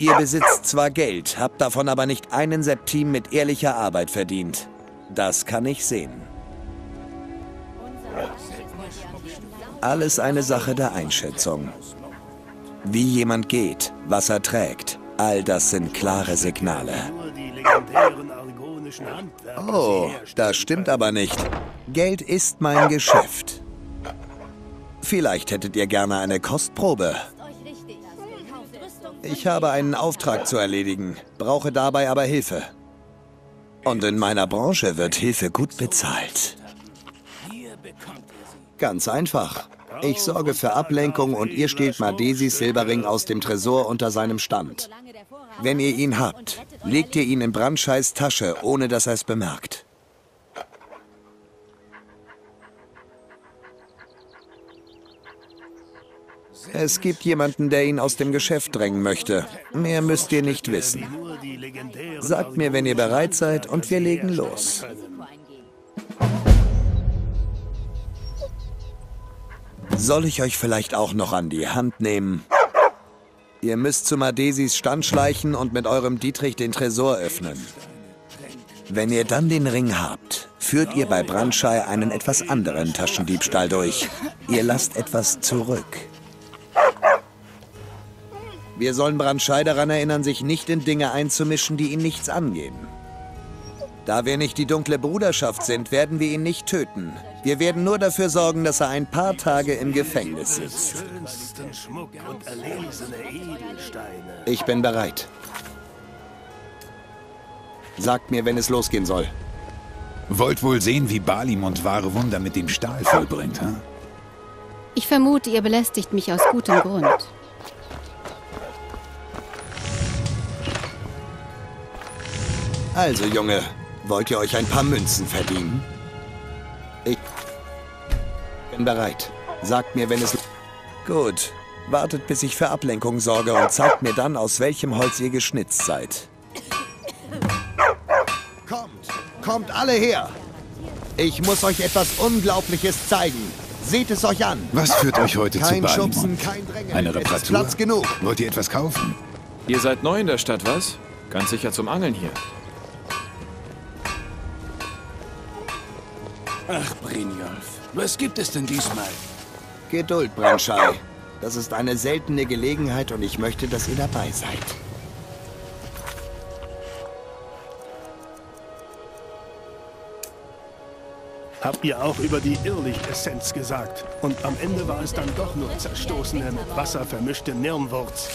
Ihr besitzt zwar Geld, habt davon aber nicht einen Septim mit ehrlicher Arbeit verdient. Das kann ich sehen. Alles eine Sache der Einschätzung. Wie jemand geht, was er trägt, all das sind klare Signale. Oh, das stimmt aber nicht. Geld ist mein Geschäft. Vielleicht hättet ihr gerne eine Kostprobe. Ich habe einen Auftrag zu erledigen, brauche dabei aber Hilfe. Und in meiner Branche wird Hilfe gut bezahlt. Ganz einfach. Ich sorge für Ablenkung und ihr stehlt Madesis Silberring aus dem Tresor unter seinem Stand. Wenn ihr ihn habt, legt ihr ihn in Brandscheis Tasche, ohne dass er es bemerkt. Es gibt jemanden, der ihn aus dem Geschäft drängen möchte. Mehr müsst ihr nicht wissen. Sagt mir, wenn ihr bereit seid und wir legen los. Soll ich euch vielleicht auch noch an die Hand nehmen? Ihr müsst zu Madesis Stand schleichen und mit eurem Dietrich den Tresor öffnen. Wenn ihr dann den Ring habt, führt ihr bei Brandschei einen etwas anderen Taschendiebstahl durch. Ihr lasst etwas zurück. Wir sollen Brandschei daran erinnern, sich nicht in Dinge einzumischen, die ihn nichts angehen. Da wir nicht die dunkle Bruderschaft sind, werden wir ihn nicht töten. Wir werden nur dafür sorgen, dass er ein paar Tage im Gefängnis sitzt. Ich bin bereit. Sagt mir, wenn es losgehen soll. Wollt wohl sehen, wie Balimond wahre Wunder mit dem Stahl vollbringt, hm? Ich vermute, ihr belästigt mich aus gutem Grund. Also, Junge, wollt ihr euch ein paar Münzen verdienen? Ich bin bereit. Sagt mir, wenn es... Gut. Wartet, bis ich für Ablenkung sorge und zeigt mir dann, aus welchem Holz ihr geschnitzt seid. Kommt, kommt alle her! Ich muss euch etwas Unglaubliches zeigen. Seht es euch an. Was führt euch heute kein zu Schubsen, Balimond? kein Drängen. Eine Es ist Reparatur? Platz genug. Wollt ihr etwas kaufen? Ihr seid neu in der Stadt, was? Ganz sicher zum Angeln hier. Ach, Brynjolf, was gibt es denn diesmal? Geduld, Brandschei. Das ist eine seltene Gelegenheit und ich möchte, dass ihr dabei seid. Habt ihr auch über die Irrlichtessenz gesagt. Und am Ende war es dann doch nur zerstoßene, mit Wasser vermischte Nirnwurz.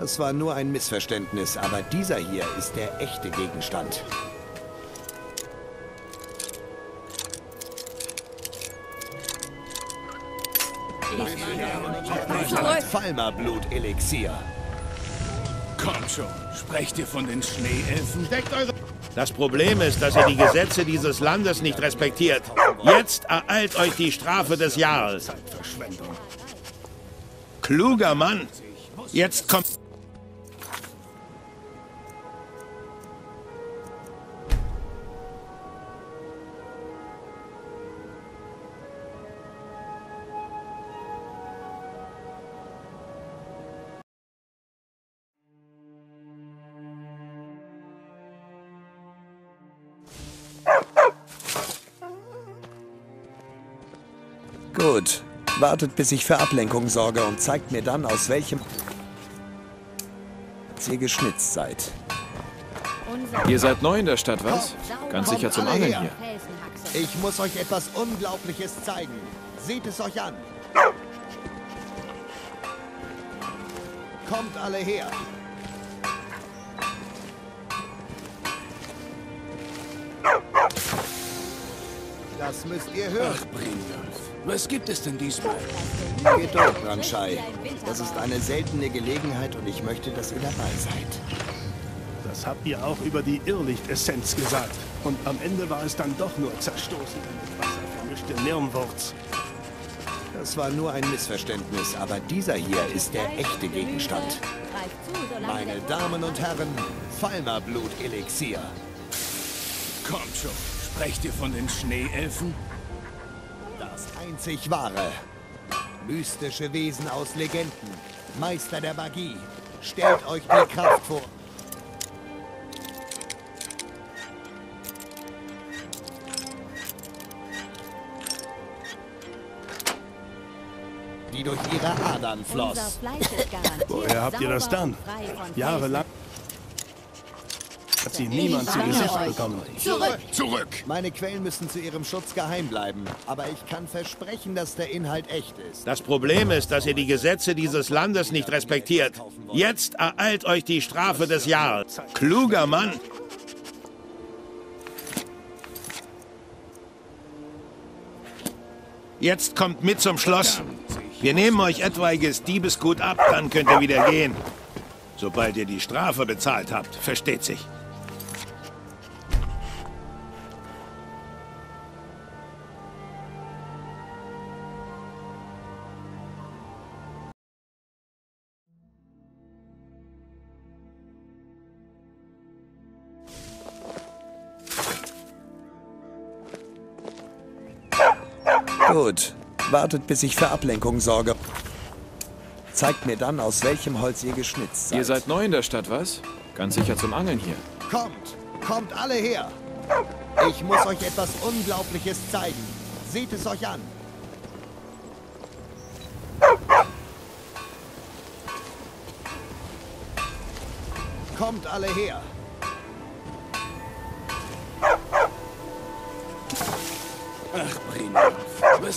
Das war nur ein Missverständnis, aber dieser hier ist der echte Gegenstand. Falmerblut-Elixier. Kommt schon, sprecht ihr von den Schneeelfen? Das Problem ist, dass ihr die Gesetze dieses Landes nicht respektiert. Jetzt ereilt euch die Strafe des. Verschwendung. Kluger Mann. Jetzt kommt... Wartet, bis ich für Ablenkung sorge und zeigt mir dann, aus welchem ihr geschnitzt seid. Ihr seid neu in der Stadt, was? Ganz Kommt sicher zum Angeln her. hier. Ich muss euch etwas Unglaubliches zeigen. Seht es euch an. Kommt alle her. Das müsst ihr hören. Ach, Brynjolf, was gibt es denn diesmal? Geduld, Brandschei. Das ist eine seltene Gelegenheit und ich möchte, dass ihr dabei seid. Das habt ihr auch über die Irrlichtessenz gesagt. Und am Ende war es dann doch nur zerstoßene, mit Wasser vermischte Nirnwurz. Das war nur ein Missverständnis, aber dieser hier ist der echte Gegenstand. Meine Damen und Herren, Falmerblut-Elixier. Kommt schon, sprecht ihr von den Schneeelfen? Einzig wahre. Mystische Wesen aus Legenden. Meister der Magie. Stellt euch die Kraft vor. Die durch ihre Adern floss. Woher habt ihr das dann? Jahrelang sie niemand zu Gesicht euch. bekommen. Zurück! Zurück! Meine Quellen müssen zu ihrem Schutz geheim bleiben, aber ich kann versprechen, dass der Inhalt echt ist. Das Problem ist, dass ihr die Gesetze dieses Landes nicht respektiert. Jetzt ereilt euch die Strafe des Jahres. Kluger Mann! Jetzt kommt mit zum Schloss. Wir nehmen euch etwaiges Diebesgut ab, dann könnt ihr wieder gehen. Sobald ihr die Strafe bezahlt habt, versteht sich. Gut. Wartet, bis ich für Ablenkung sorge. Zeigt mir dann, aus welchem Holz ihr geschnitzt seid. Ihr seid neu in der Stadt, was? Ganz sicher zum Angeln hier. Kommt! Kommt alle her! Ich muss euch etwas Unglaubliches zeigen. Seht es euch an. Kommt alle her!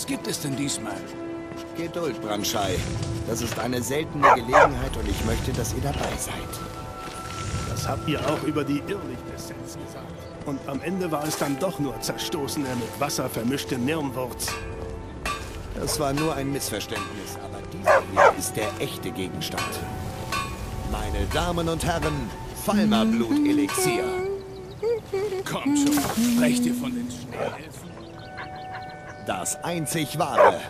Was gibt es denn diesmal? Geduld, Brandschei. Das ist eine seltene Gelegenheit und ich möchte, dass ihr dabei seid. Das habt ihr auch über die Irrlichtessenz gesagt. Und am Ende war es dann doch nur zerstoßene, mit Wasser vermischte Nirnwurz. Das war nur ein Missverständnis, aber dieser hier ist der echte Gegenstand. Meine Damen und Herren, Falmerblut-Elixier. Komm schon, sprecht ihr von den Schneeelfen? Das einzig wahre.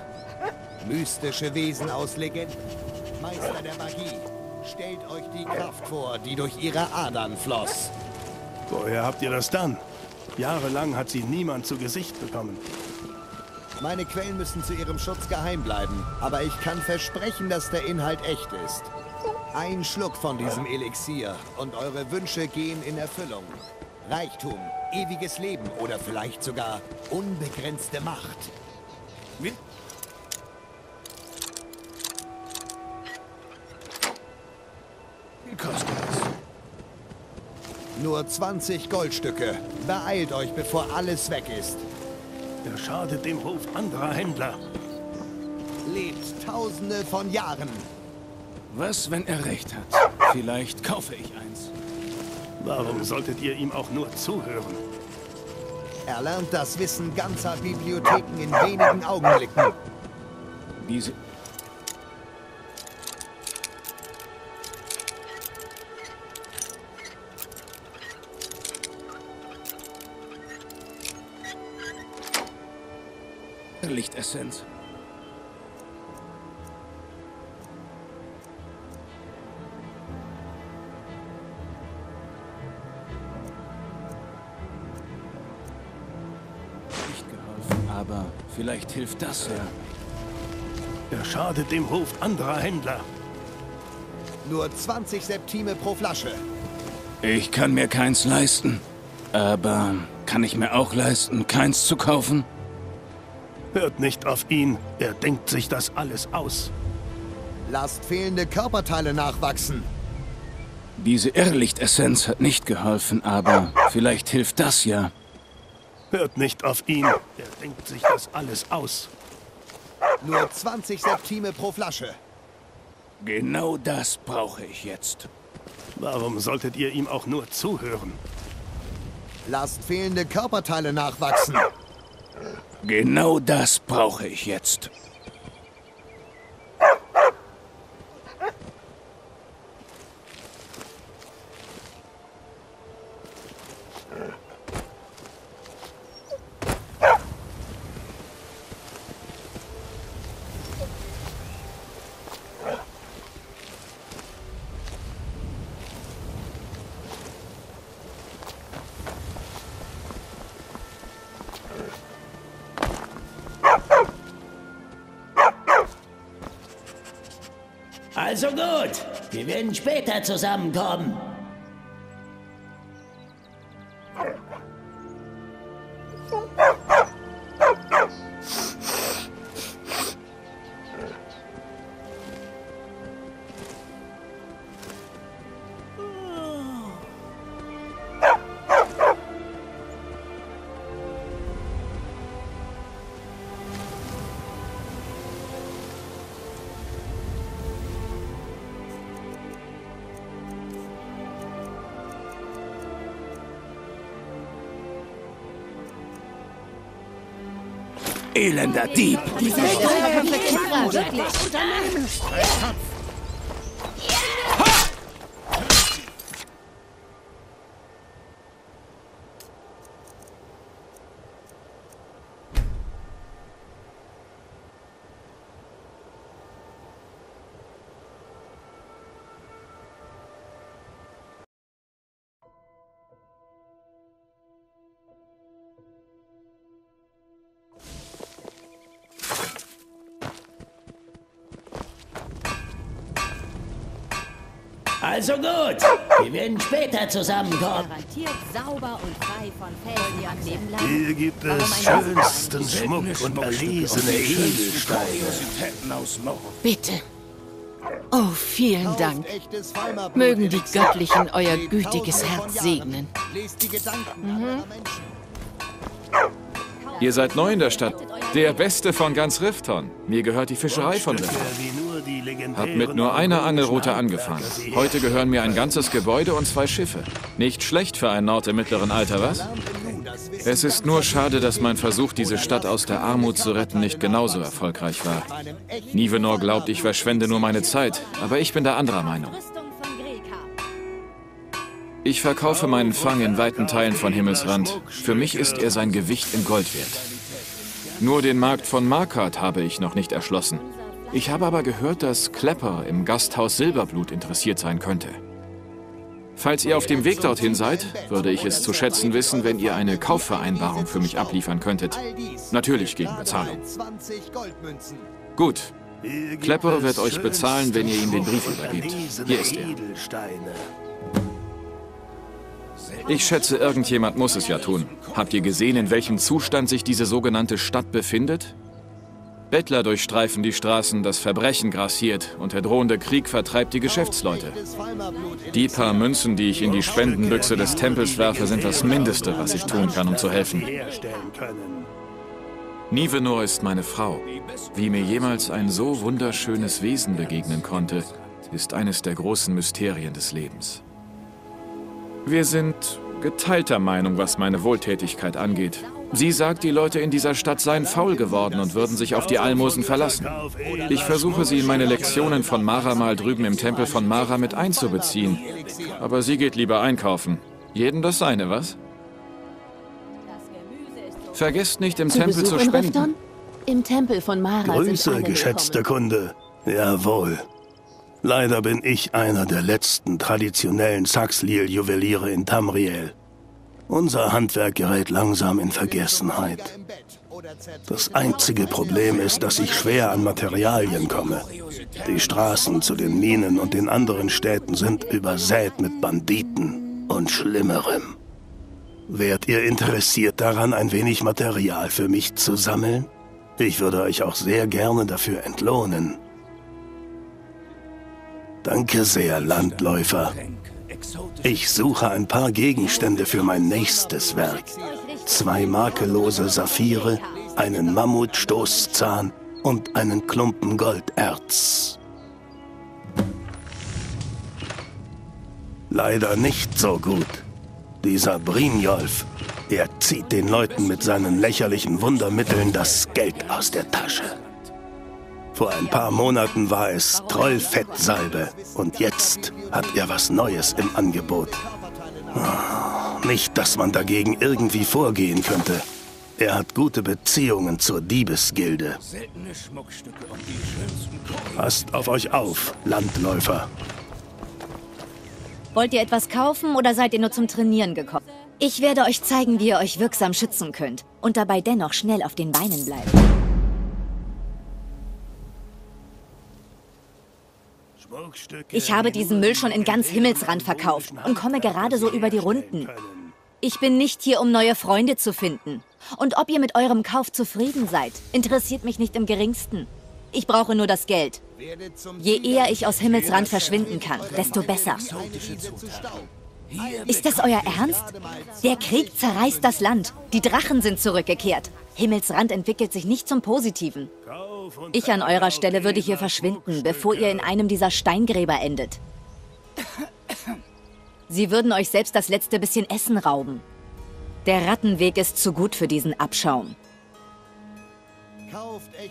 Mystische Wesen aus Legenden. Meister der Magie. Stellt euch die Kraft vor, die durch ihre Adern floss. Woher habt ihr das dann? Jahrelang hat sie niemand zu Gesicht bekommen. Meine Quellen müssen zu ihrem Schutz geheim bleiben, aber ich kann versprechen, dass der Inhalt echt ist. Ein Schluck von diesem Elixier und eure Wünsche gehen in Erfüllung. Reichtum, ewiges Leben oder vielleicht sogar unbegrenzte Macht. Mit Wie kostet es? Nur 20 Goldstücke. Beeilt euch, bevor alles weg ist. Er schadet dem Hof anderer Händler. Lebt tausende von Jahren. Was, wenn er recht hat? Vielleicht kaufe ich eins. Warum solltet ihr ihm auch nur zuhören? Erlernt das Wissen ganzer Bibliotheken in wenigen Augenblicken. Diese. Lichtessenz. Vielleicht hilft das ja. Er schadet dem Hof anderer Händler. Nur 20 Septime pro Flasche. Ich kann mir keins leisten. Aber kann ich mir auch leisten, keins zu kaufen? Hört nicht auf ihn. Er denkt sich das alles aus. Lasst fehlende Körperteile nachwachsen. Diese Irrlichtessenz hat nicht geholfen, aber vielleicht hilft das ja. Hört nicht auf ihn. Er denkt sich das alles aus. Nur 20 Septime pro Flasche. Genau das brauche ich jetzt. Warum solltet ihr ihm auch nur zuhören? Lasst fehlende Körperteile nachwachsen. Genau das brauche ich jetzt. Also gut, wir werden später zusammenkommen. Elender Dieb! Dieser stolperte Kiffer, wirklich. Also gut, wir werden später zusammenkommen. Garantiert sauber und frei von Felsen. Hier gibt es schönsten Schmuck und erlesene Edelsteine. Bitte. Oh, vielen Dank. Mögen die Göttlichen euer gütiges Herz segnen. Lest die Gedanken Mhm. Ihr seid neu in der Stadt. Der Beste von ganz Rifton. Mir gehört die Fischerei von Rifton. Hab mit nur einer Angelroute angefangen. Heute gehören mir ein ganzes Gebäude und zwei Schiffe. Nicht schlecht für ein Nord im mittleren Alter, was? Es ist nur schade, dass mein Versuch, diese Stadt aus der Armut zu retten, nicht genauso erfolgreich war. Nivenor glaubt, ich verschwende nur meine Zeit, aber ich bin der anderer Meinung. Ich verkaufe meinen Fang in weiten Teilen von Himmelsrand. Für mich ist er sein Gewicht in Gold wert. Nur den Markt von Markart habe ich noch nicht erschlossen. Ich habe aber gehört, dass Klepper im Gasthaus Silberblut interessiert sein könnte. Falls ihr auf dem Weg dorthin seid, würde ich es zu schätzen wissen, wenn ihr eine Kaufvereinbarung für mich abliefern könntet. Natürlich gegen Bezahlung. 20 Goldmünzen. Gut, Klepper wird euch bezahlen, wenn ihr ihm den Brief übergebt. Hier ist er. Ich schätze, irgendjemand muss es ja tun. Habt ihr gesehen, in welchem Zustand sich diese sogenannte Stadt befindet? Bettler durchstreifen die Straßen, das Verbrechen grassiert und der drohende Krieg vertreibt die Geschäftsleute. Die paar Münzen, die ich in die Spendenbüchse des Tempels werfe, sind das Mindeste, was ich tun kann, um zu helfen. Nivenor ist meine Frau. Wie mir jemals ein so wunderschönes Wesen begegnen konnte, ist eines der großen Mysterien des Lebens. Wir sind geteilter Meinung, was meine Wohltätigkeit angeht. Sie sagt, die Leute in dieser Stadt seien faul geworden und würden sich auf die Almosen verlassen. Ich versuche sie in meine Lektionen von Mara mal drüben im Tempel von Mara mit einzubeziehen. Aber sie geht lieber einkaufen. Jedem das seine, was? Vergesst nicht, im Zu Tempel Besuch zu spenden. Im Tempel von Mara sind Grüße, geschätzter willkommen. Kunde. Jawohl. Leider bin ich einer der letzten traditionellen Saxliel-Juweliere in Tamriel. Unser Handwerk gerät langsam in Vergessenheit. Das einzige Problem ist, dass ich schwer an Materialien komme. Die Straßen zu den Minen und den anderen Städten sind übersät mit Banditen und Schlimmerem. Wärt ihr interessiert daran, ein wenig Material für mich zu sammeln? Ich würde euch auch sehr gerne dafür entlohnen. Danke sehr, Landläufer. Ich suche ein paar Gegenstände für mein nächstes Werk. Zwei makellose Saphire, einen Mammutstoßzahn und einen Klumpen Golderz. Leider nicht so gut. Dieser Brinjolf, er zieht den Leuten mit seinen lächerlichen Wundermitteln das Geld aus der Tasche. Vor ein paar Monaten war es Trollfettsalbe und jetzt hat er was Neues im Angebot. Ah, Nicht, dass man dagegen irgendwie vorgehen könnte. Er hat gute Beziehungen zur Diebesgilde. Passt auf euch auf, Landläufer. Wollt ihr etwas kaufen oder seid ihr nur zum Trainieren gekommen? Ich werde euch zeigen, wie ihr euch wirksam schützen könnt und dabei dennoch schnell auf den Beinen bleibt. Ich habe diesen Müll schon in ganz Himmelsrand verkauft und komme gerade so über die Runden. Ich bin nicht hier, um neue Freunde zu finden. Und ob ihr mit eurem Kauf zufrieden seid, interessiert mich nicht im geringsten. Ich brauche nur das Geld. Je eher ich aus Himmelsrand verschwinden kann, desto besser. Ist das euer Ernst? Der Krieg zerreißt das Land. Die Drachen sind zurückgekehrt. Himmelsrand entwickelt sich nicht zum Positiven. Ich an eurer Stelle würde hier verschwinden, bevor ihr in einem dieser Steingräber endet. Sie würden euch selbst das letzte bisschen Essen rauben. Der Rattenweg ist zu gut für diesen Abschaum.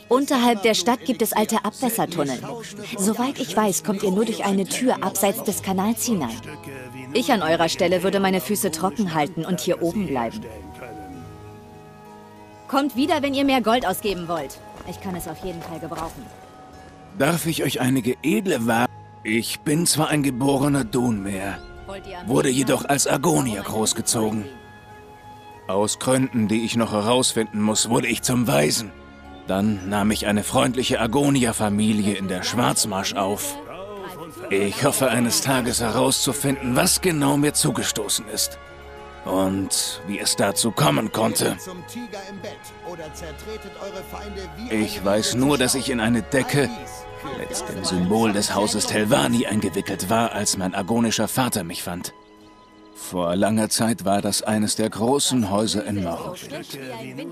Unterhalb der Stadt gibt es alte Abwässertunnel. Soweit ich weiß, kommt ihr nur durch eine Tür abseits des Kanals hinein. Ich an eurer Stelle würde meine Füße trocken halten und hier oben bleiben. Kommt wieder, wenn ihr mehr Gold ausgeben wollt. Ich kann es auf jeden Fall gebrauchen. Darf ich euch einige edle Waren... Ich bin zwar ein geborener Dunmer, wurde jedoch als Argonier großgezogen. Aus Gründen, die ich noch herausfinden muss, wurde ich zum Waisen. Dann nahm ich eine freundliche Argonier-Familie in der Schwarzmarsch auf. Ich hoffe eines Tages herauszufinden, was genau mir zugestoßen ist. Und wie es dazu kommen konnte. Ich weiß nur, dass ich in eine Decke mit dem Symbol des Hauses Telvani eingewickelt war, als mein argonischer Vater mich fand. Vor langer Zeit war das eines der großen Häuser in Morrowind.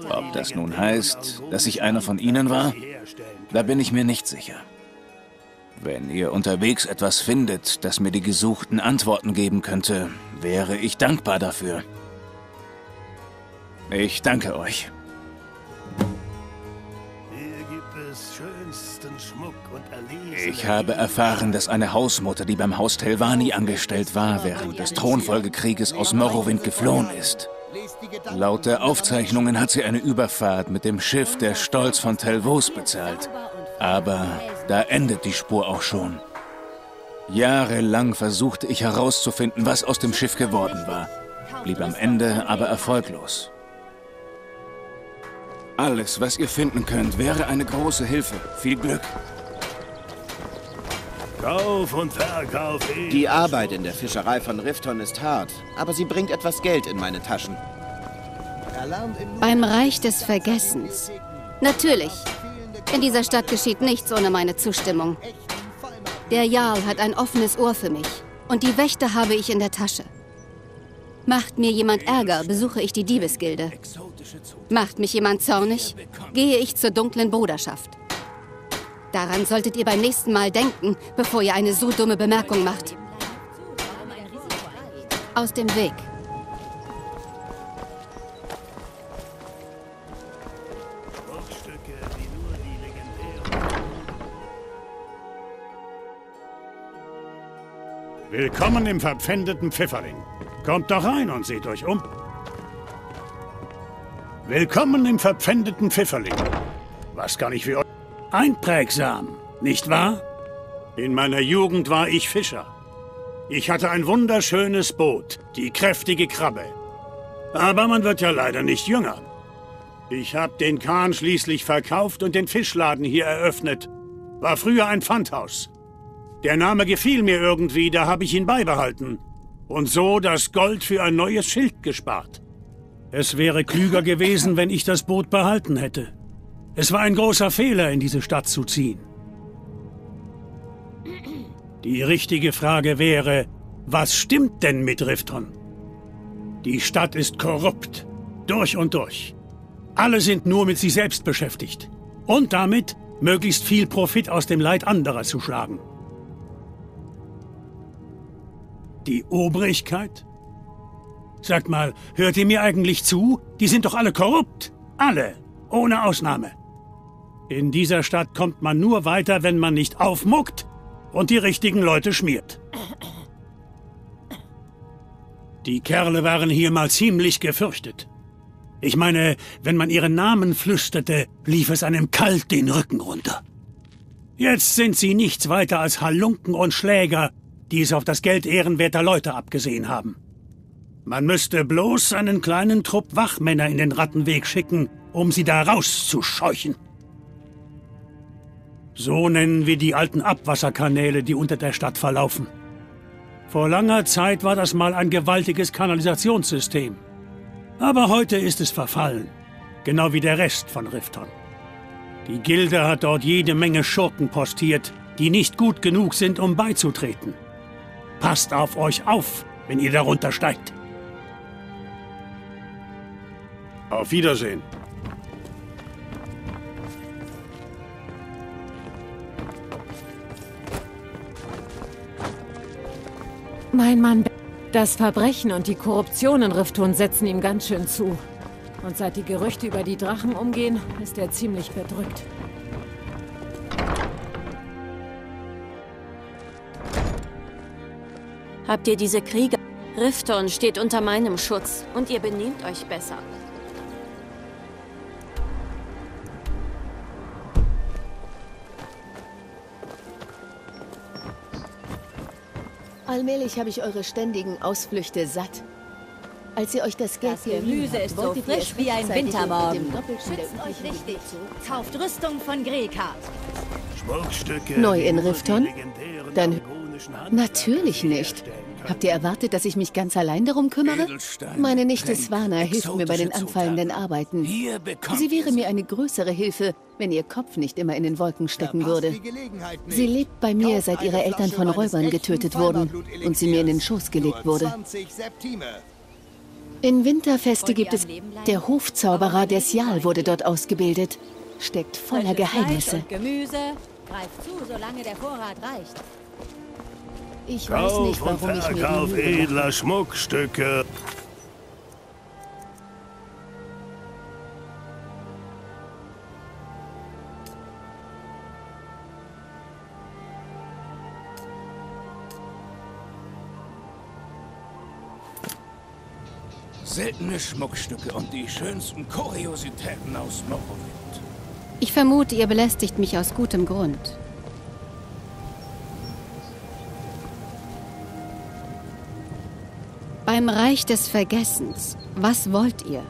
Ob das nun heißt, dass ich einer von ihnen war, da bin ich mir nicht sicher. Wenn ihr unterwegs etwas findet, das mir die gesuchten Antworten geben könnte, wäre ich dankbar dafür. Ich danke euch. Ich habe erfahren, dass eine Hausmutter, die beim Haus Telvani angestellt war, während des Thronfolgekrieges aus Morrowind geflohen ist. Laut der Aufzeichnungen hat sie eine Überfahrt mit dem Schiff der Stolz von Telvos bezahlt. Aber da endet die Spur auch schon. Jahrelang versuchte ich herauszufinden, was aus dem Schiff geworden war, blieb am Ende aber erfolglos. Alles, was ihr finden könnt, wäre eine große Hilfe. Viel Glück. Kauf und Verkauf. Die Arbeit in der Fischerei von Rifton ist hart, aber sie bringt etwas Geld in meine Taschen. Beim Reich des Vergessens. Natürlich. In dieser Stadt geschieht nichts ohne meine Zustimmung. Der Jarl hat ein offenes Ohr für mich. Und die Wächter habe ich in der Tasche. Macht mir jemand Ärger, besuche ich die Diebesgilde. Macht mich jemand zornig, gehe ich zur dunklen Bruderschaft. Daran solltet ihr beim nächsten Mal denken, bevor ihr eine so dumme Bemerkung macht. Aus dem Weg. Willkommen im verpfändeten Pfifferling. Kommt doch rein und seht euch um. Willkommen im verpfändeten Pfifferling. Was kann ich für euch... Einprägsam, nicht wahr? In meiner Jugend war ich Fischer. Ich hatte ein wunderschönes Boot, die kräftige Krabbe. Aber man wird ja leider nicht jünger. Ich habe den Kahn schließlich verkauft und den Fischladen hier eröffnet. War früher ein Pfandhaus. Der Name gefiel mir irgendwie, da habe ich ihn beibehalten. Und so das Gold für ein neues Schild gespart. Es wäre klüger gewesen, wenn ich das Boot behalten hätte. Es war ein großer Fehler, in diese Stadt zu ziehen. Die richtige Frage wäre, was stimmt denn mit Rifton? Die Stadt ist korrupt, durch und durch. Alle sind nur mit sich selbst beschäftigt. Und damit, möglichst viel Profit aus dem Leid anderer zu schlagen. Die Obrigkeit? Sagt mal, hört ihr mir eigentlich zu? Die sind doch alle korrupt. Alle. Ohne Ausnahme. In dieser Stadt kommt man nur weiter, wenn man nicht aufmuckt und die richtigen Leute schmiert. Die Kerle waren hier mal ziemlich gefürchtet. Ich meine, wenn man ihren Namen flüsterte, lief es einem kalt den Rücken runter. Jetzt sind sie nichts weiter als Halunken und Schläger, die es auf das Geld ehrenwerter Leute abgesehen haben. Man müsste bloß einen kleinen Trupp Wachmänner in den Rattenweg schicken, um sie da rauszuscheuchen. So nennen wir die alten Abwasserkanäle, die unter der Stadt verlaufen. Vor langer Zeit war das mal ein gewaltiges Kanalisationssystem. Aber heute ist es verfallen, genau wie der Rest von Rifton. Die Gilde hat dort jede Menge Schurken postiert, die nicht gut genug sind, um beizutreten. Passt auf euch auf, wenn ihr darunter steigt. Auf Wiedersehen. Mein Mann, das Verbrechen und die Korruption in Rifton setzen ihm ganz schön zu. Und seit die Gerüchte über die Drachen umgehen, ist er ziemlich bedrückt. Habt ihr diese Kriege? Rifton steht unter meinem Schutz und ihr benehmt euch besser. Allmählich habe ich eure ständigen Ausflüchte satt. Als ihr euch das Geld Das Gemüse ist so frisch wie ein Wintermorgen. Schützt euch richtig. Kauft Rüstung von Greka. Schmuckstücke. Neu in Rifton? Dann natürlich nicht. Habt ihr erwartet, dass ich mich ganz allein darum kümmere? Meine Nichte Swana hilft mir bei den anfallenden Arbeiten. Sie wäre mir eine größere Hilfe, wenn ihr Kopf nicht immer in den Wolken stecken würde. Sie lebt bei mir, seit ihre Eltern von Räubern getötet wurden und sie mir in den Schoß gelegt wurde. In Winterfeste gibt es... Der Hofzauberer der Sjal wurde dort ausgebildet. Steckt voller Geheimnisse. Gemüse. Greift zu, solange der Vorrat reicht. Ich weiß Kauf nicht, und warum ich mir die Verkauf edler Schmuckstücke. Seltene Schmuckstücke und die schönsten Kuriositäten aus Morrowind. Ich vermute, ihr belästigt mich aus gutem Grund. Beim Reich des Vergessens, was wollt ihr?